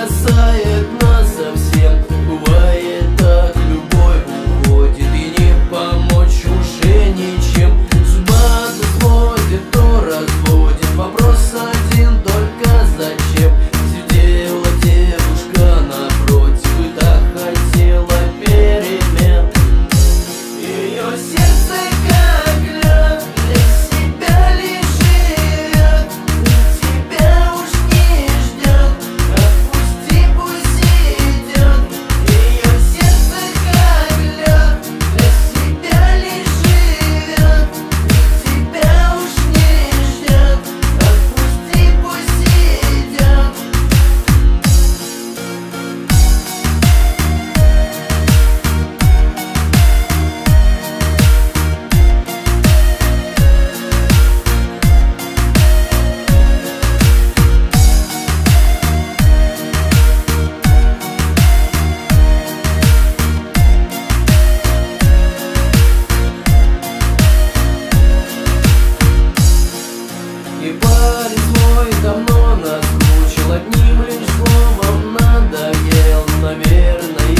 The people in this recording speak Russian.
бросает свой давно наскучил Одним лишь словом надоел, наверное.